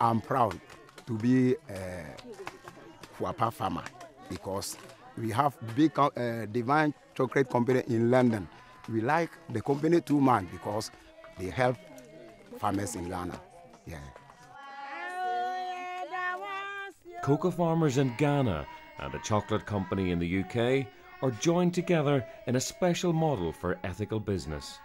I'm proud to be a Kuapa farmer because we have big uh, Divine Chocolate Company in London. We like the company too much because they help farmers in Ghana. Yeah. Cocoa farmers in Ghana and a chocolate company in the UK are joined together in a special model for ethical business.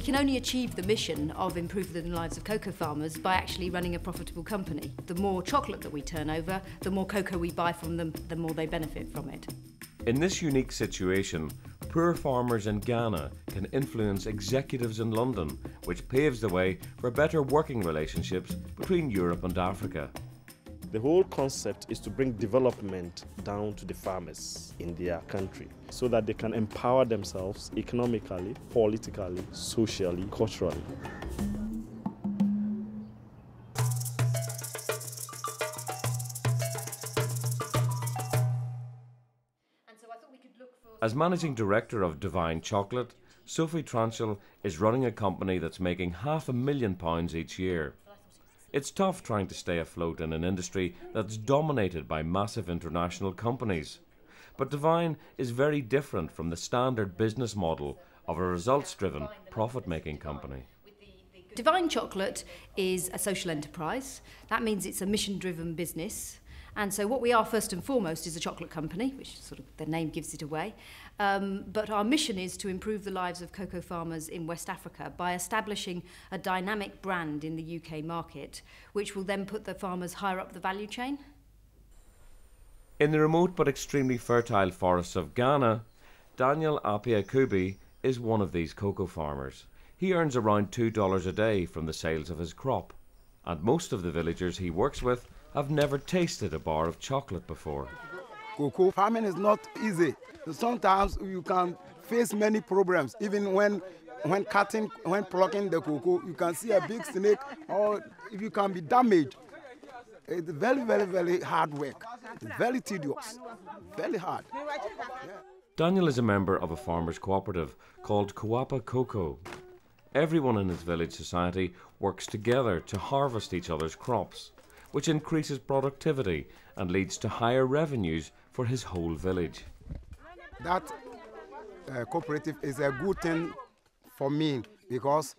We can only achieve the mission of improving the lives of cocoa farmers by actually running a profitable company. The more chocolate that we turn over, the more cocoa we buy from them, the more they benefit from it. In this unique situation, poor farmers in Ghana can influence executives in London, which paves the way for better working relationships between Europe and Africa. The whole concept is to bring development down to the farmers in their country so that they can empower themselves economically, politically, socially, culturally. As managing director of Divine Chocolate, Sophi Tranchell is running a company that's making half a million pounds each year. It's tough trying to stay afloat in an industry that's dominated by massive international companies. But Divine is very different from the standard business model of a results driven, profit making company. Divine Chocolate is a social enterprise. That means it's a mission driven business. And so, what we are first and foremost is a chocolate company, which sort of the name gives it away. Um, but our mission is to improve the lives of cocoa farmers in West Africa by establishing a dynamic brand in the UK market, which will then put the farmers higher up the value chain. In the remote but extremely fertile forests of Ghana, Daniel Apia Kubi is one of these cocoa farmers. He earns around $2 a day from the sales of his crop, and most of the villagers he works with have never tasted a bar of chocolate before. Cocoa farming is not easy. Sometimes you can face many problems, even when when cutting, when plucking the cocoa, you can see a big snake, or if you can be damaged. It's very, very, very hard work. It's very tedious, very hard. Yeah. Daniel is a member of a farmers cooperative called Kuapa Kokoo. Everyone in his village society works together to harvest each other's crops, which increases productivity and leads to higher revenues for his whole village. That uh, cooperative is a good thing for me because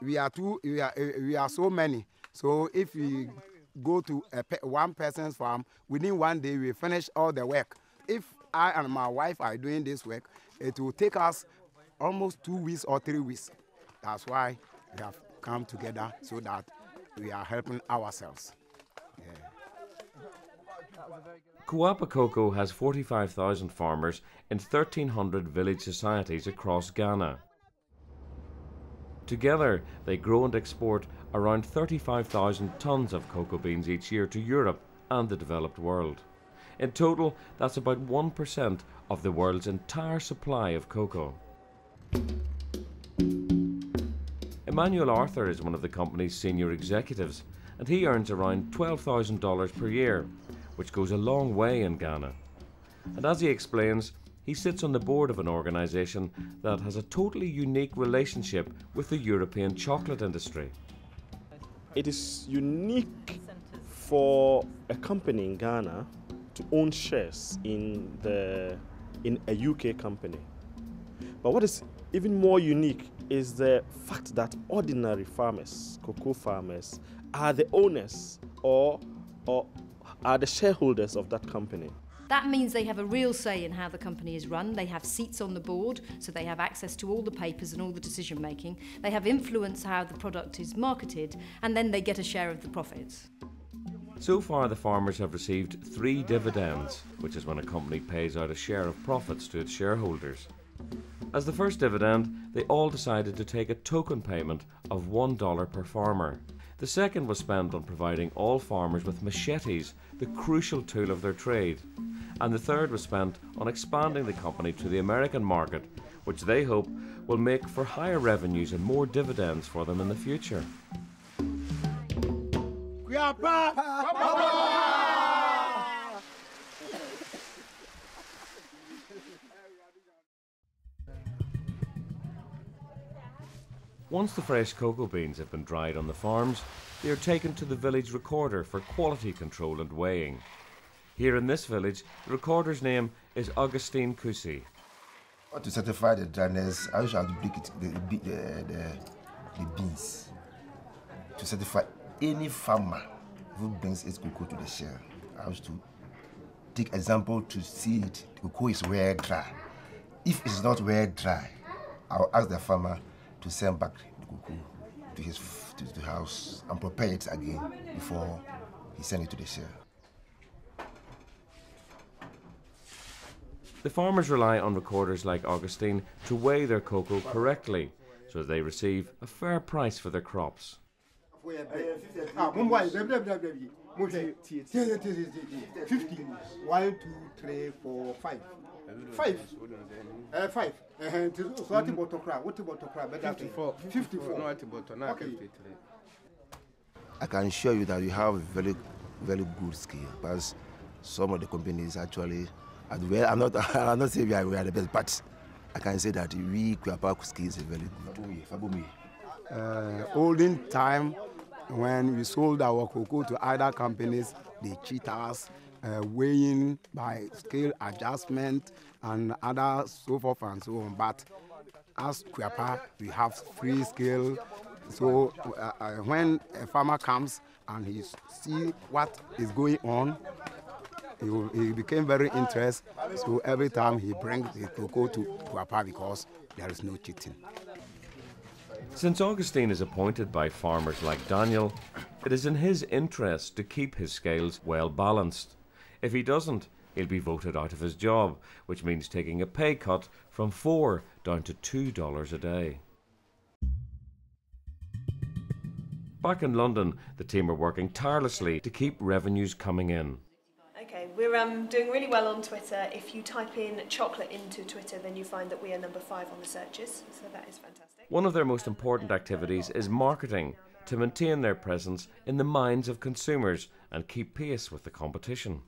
we are two, we are, uh, we are so many. So if we go to pe one person's farm, within one day we finish all the work. If I and my wife are doing this work, it will take us almost two weeks or three weeks. That's why we have come together so that we are helping ourselves. Yeah. Has 45,000 farmers in 1,300 village societies across Ghana. Together, they grow and export around 35,000 tonnes of cocoa beans each year to Europe and the developed world. In total, that's about 1% of the world's entire supply of cocoa. Emmanuel Arthur is one of the company's senior executives, and he earns around $12,000 per year, which goes a long way in Ghana. And as he explains, he sits on the board of an organisation that has a totally unique relationship with the European chocolate industry. It is unique for a company in Ghana to own shares in the in a UK company. But what is even more unique is the fact that ordinary farmers, cocoa farmers, are the owners or or are the shareholders of that company. That means they have a real say in how the company is run. They have seats on the board, so they have access to all the papers and all the decision making. They have influence how the product is marketed, and then they get a share of the profits. So far, the farmers have received three dividends, which is when a company pays out a share of profits to its shareholders. As the first dividend, they all decided to take a token payment of $1 per farmer. The second was spent on providing all farmers with machetes, the crucial tool of their trade. And the third was spent on expanding the company to the American market, which they hope will make for higher revenues and more dividends for them in the future. Once the fresh cocoa beans have been dried on the farms, they are taken to the village recorder for quality control and weighing. Here in this village, the recorder's name is Augustine Kusi. To certify the dryness, I I to break it, the, the, the, the beans. To certify any farmer who brings his cocoa to the shell, I wish to take example to see it, the cocoa is well dry. If it's not well dry, I'll ask the farmer to send back the cocoa to his to the house and prepare it again before he send it to the shell. The farmers rely on recorders like Augustine to weigh their cocoa correctly so that they receive a fair price for their crops. Fifty. One, two, three, four, five. Five. Uh, five. Uh, so what about crab? What about crab? 54. 54. No, what about now? Okay. 53. I can assure you that you have very, very good skill because some of the companies actually, and well, I'm not, I'm not saying we are, we are the best, but I can say that we, Kuapa skills is very good. uh, olden time when we sold our cocoa to other companies, they cheat us, uh, weighing by scale adjustment and other so forth and so on. But as Kuapa, we have free scale. So uh, uh, when a farmer comes and he see what is going on, he, he became very interested. So every time he brings the cocoa to Kuapa because there is no cheating. Since Augustine is appointed by farmers like Daniel, it is in his interest to keep his scales well balanced. If he doesn't, he'll be voted out of his job, which means taking a pay cut from four down to two dollars a day. Back in London, the team are working tirelessly to keep revenues coming in. Okay, we're um, doing really well on Twitter. If you type in chocolate into Twitter, then you find that we are number five on the searches. So that is fantastic. One of their most important activities is marketing to maintain their presence in the minds of consumers and keep pace with the competition.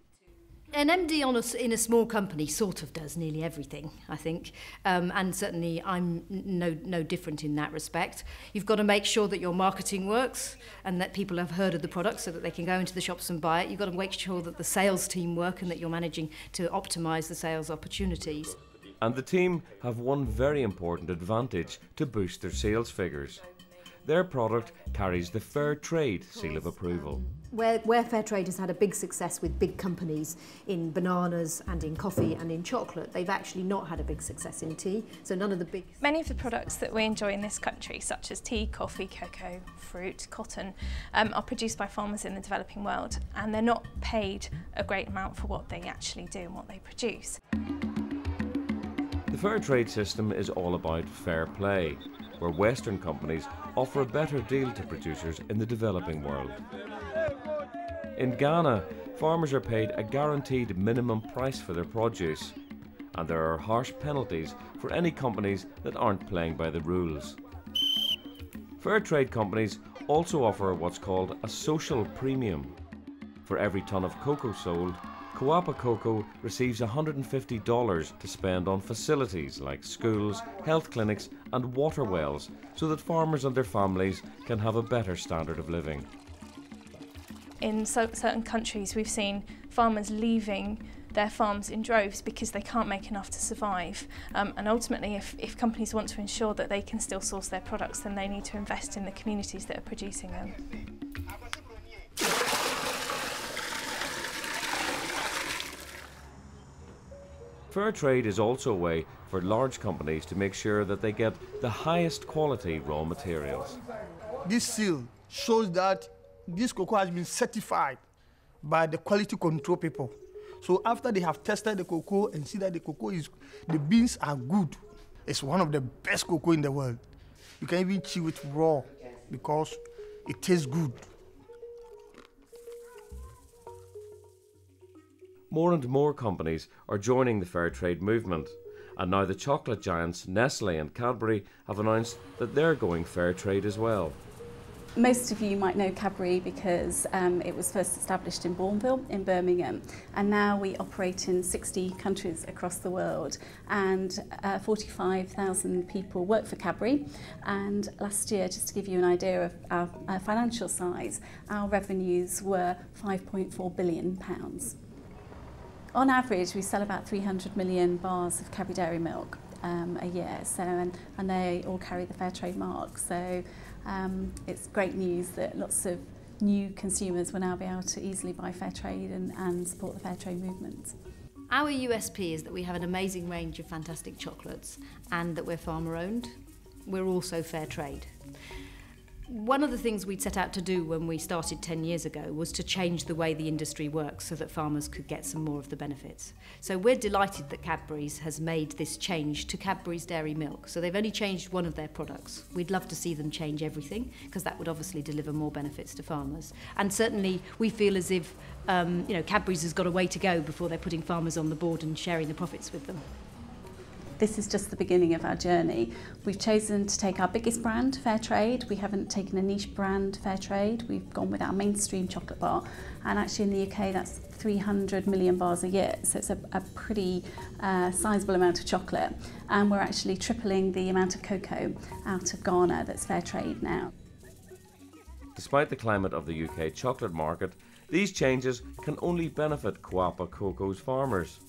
An MD on a in a small company sort of does nearly everything, I think, um, and certainly I'm no no different in that respect. You've got to make sure that your marketing works and that people have heard of the product so that they can go into the shops and buy it. You've got to make sure that the sales team work and that you're managing to optimise the sales opportunities. And the team have one very important advantage to boost their sales figures. Their product carries the Fair Trade seal of approval. Where, where fair trade has had a big success with big companies in bananas and in coffee and in chocolate, they've actually not had a big success in tea. So none of the big Many of the products that we enjoy in this country, such as tea, coffee, cocoa, fruit, cotton, um, are produced by farmers in the developing world and they're not paid a great amount for what they actually do and what they produce. The Fair Trade system is all about fair play, where Western companies offer a better deal to producers in the developing world. In Ghana, farmers are paid a guaranteed minimum price for their produce, and there are harsh penalties for any companies that aren't playing by the rules. Fair trade companies also offer what's called a social premium. For every ton of cocoa sold, Kuapa Kokoo receives $150 to spend on facilities like schools, health clinics, and water wells so that farmers and their families can have a better standard of living. In so- certain countries, we've seen farmers leaving their farms in droves because they can't make enough to survive. Um, and ultimately, if, if companies want to ensure that they can still source their products, then they need to invest in the communities that are producing them. Fair trade is also a way for large companies to make sure that they get the highest quality raw materials. This seal shows that this cocoa has been certified by the quality control people. So after they have tested the cocoa and see that the cocoa is, the beans are good, it's one of the best cocoa in the world. You can even chew it raw because it tastes good. More and more companies are joining the fair trade movement, and now the chocolate giants Nestle and Cadbury have announced that they're going fair trade as well. Most of you might know Cadbury because um, it was first established in Bournville in Birmingham and now we operate in 60 countries across the world and uh, 45,000 people work for Cadbury and last year just to give you an idea of our, our financial size our revenues were 5.4 billion pounds. On average we sell about 300 million bars of Cadbury Dairy Milk um, a year so and, and they all carry the fair trade mark so um, it's great news that lots of new consumers will now be able to easily buy fair trade and, and support the fair trade movement. Our USP is that we have an amazing range of fantastic chocolates and that we're farmer owned. We're also fair trade. One of the things we'd set out to do when we started 10 years ago was to change the way the industry works so that farmers could get some more of the benefits. So we're delighted that Cadbury's has made this change to Cadbury's Dairy Milk. So they've only changed one of their products. We'd love to see them change everything because that would obviously deliver more benefits to farmers. And certainly we feel as if um, you know, Cadbury's has got a way to go before they're putting farmers on the board and sharing the profits with them. This is just the beginning of our journey. We've chosen to take our biggest brand, Fair Trade. We haven't taken a niche brand, Fair Trade. We've gone with our mainstream chocolate bar. And actually in the UK, that's 300 million bars a year. So it's a, a pretty uh, sizable amount of chocolate. And we're actually tripling the amount of cocoa out of Ghana that's Fair Trade now. Despite the climate of the UK chocolate market, these changes can only benefit Kuapa Kokoo's farmers,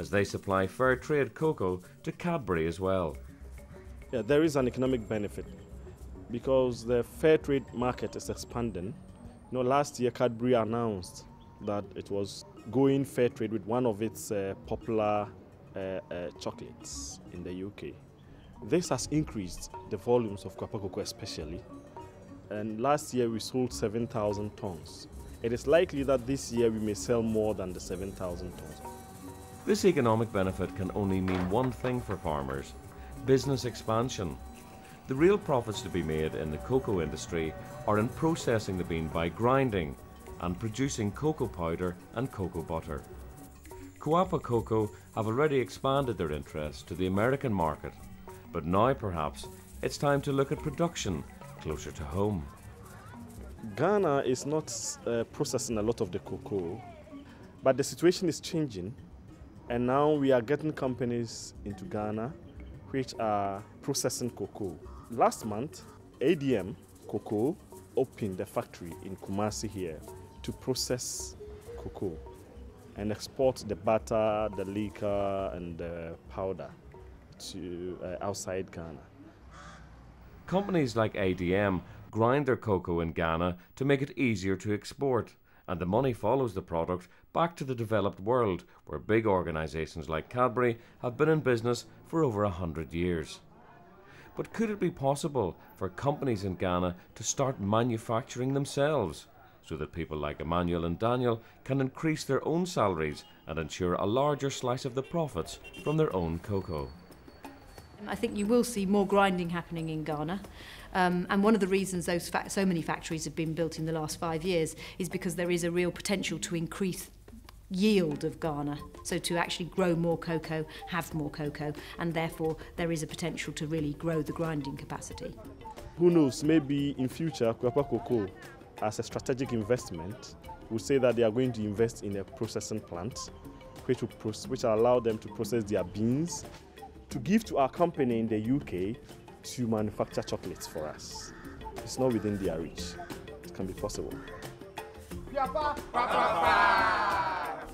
as they supply fair trade cocoa to Cadbury as well. Yeah, there is an economic benefit because the fair trade market is expanding. You know, last year Cadbury announced that it was going fair trade with one of its uh, popular uh, uh, chocolates in the UK. This has increased the volumes of Kuapa Kokoo especially. And last year we sold 7,000 tons. It is likely that this year we may sell more than the 7,000 tons. This economic benefit can only mean one thing for farmers business expansion. The real profits to be made in the cocoa industry are in processing the bean by grinding and producing cocoa powder and cocoa butter. Kuapa Kokoo have already expanded their interest to the American market, but now perhaps it's time to look at production closer to home. Ghana is not uh, processing a lot of the cocoa, but the situation is changing, and now we are getting companies into Ghana which are processing cocoa. Last month, ADM Cocoa opened the factory in Kumasi here to process cocoa and export the butter, the liquor, and the powder to uh, outside Ghana. Companies like ADM grind their cocoa in Ghana to make it easier to export, and the money follows the product back to the developed world, where big organisations like Cadbury have been in business for over a hundred years. But could it be possible for companies in Ghana to start manufacturing themselves, so that people like Emmanuel and Daniel can increase their own salaries and ensure a larger slice of the profits from their own cocoa? I think you will see more grinding happening in Ghana. Um, and one of the reasons those so many factories have been built in the last five years is because there is a real potential to increase yield of Ghana. So to actually grow more cocoa, have more cocoa, and therefore there is a potential to really grow the grinding capacity. Who knows, maybe in future, Kuapa Kokoo, as a strategic investment, will say that they are going to invest in a processing plant which will, proce- which will allow them to process their beans to give to our company in the UK to manufacture chocolates for us. It's not within their reach. It can be possible.